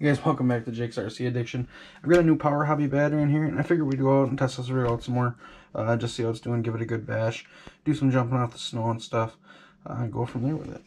You guys, welcome back to Jake's RC Addiction. I've got a new Power Hobby battery in here, and I figured we'd go out and test this rig out some more, uh, just see how it's doing, give it a good bash, do some jumping off the snow and stuff, uh, and go from there with it.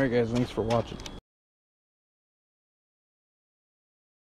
Alright guys, thanks for watching.